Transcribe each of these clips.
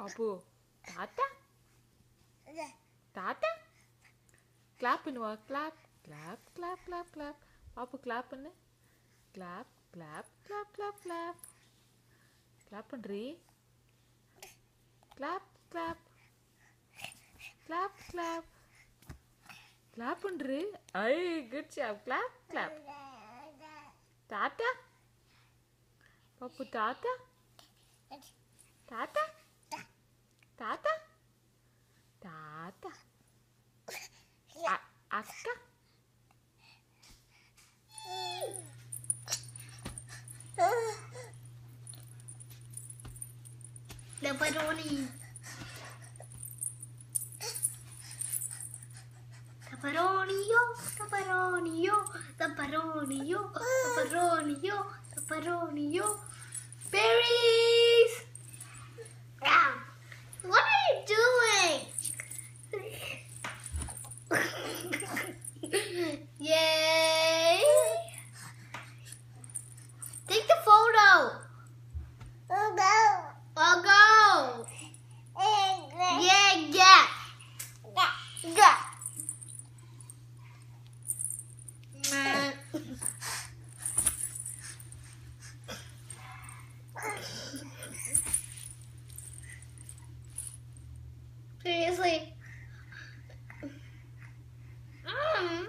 பாப்பு தாத்தா? தாத்தா? கிளாப் பண்ணுவா. Clap clap clap clap clap பாப்பு கிளாப் பண்ணு. Clap clap clap clap clap clap பண்ணுறி clap clap clap clap clap பண்ணுறி ஐ good job clap clap தாத்தா? பாப்பு தாத்தா? தாத்தா? the pepperoni. Pepperoni yo, pepperoni yo, pepperoni yo, pepperoni yo, pepperoni yo. Berries! Seriously. Mm.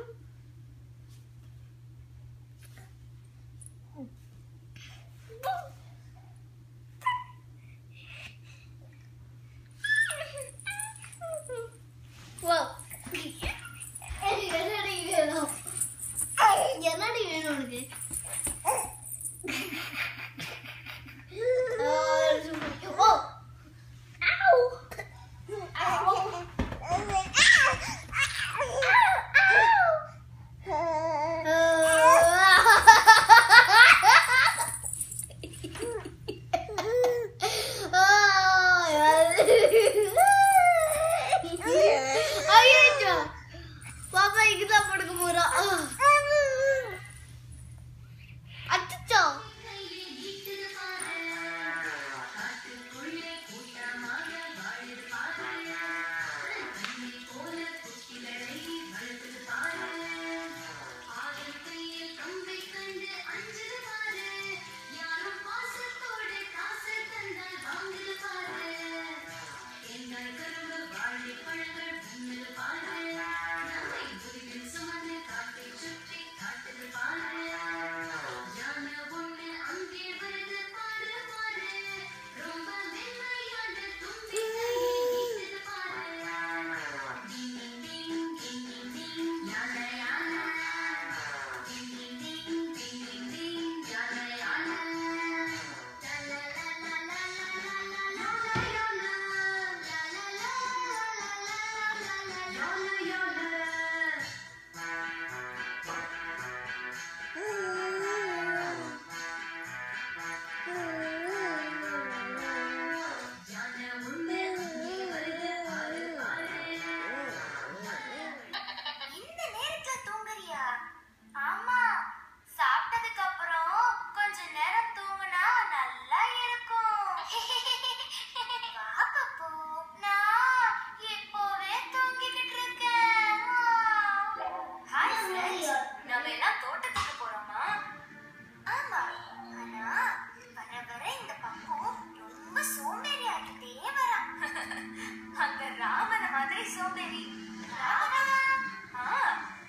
Whoa. ஐயோ. பாப்பா இங்கதான் படுக்க போறோம் அச்சோ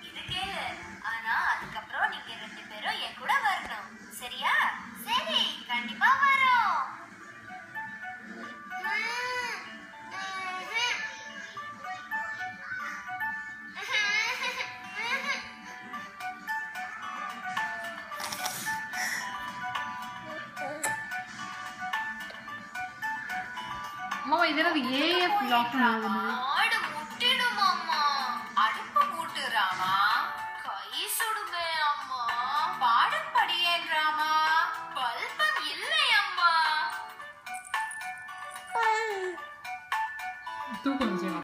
இது கேளு. ஆனா அதுக்கப்புறம் நீங்க ரெண்டு பேரும் என் கூட வரணும். சரியா? சரி கண்டிப்பா வரோம். அம்மா இதெல்லாம் ஏஎஃப் லாக் ஆகுது 都不能进啊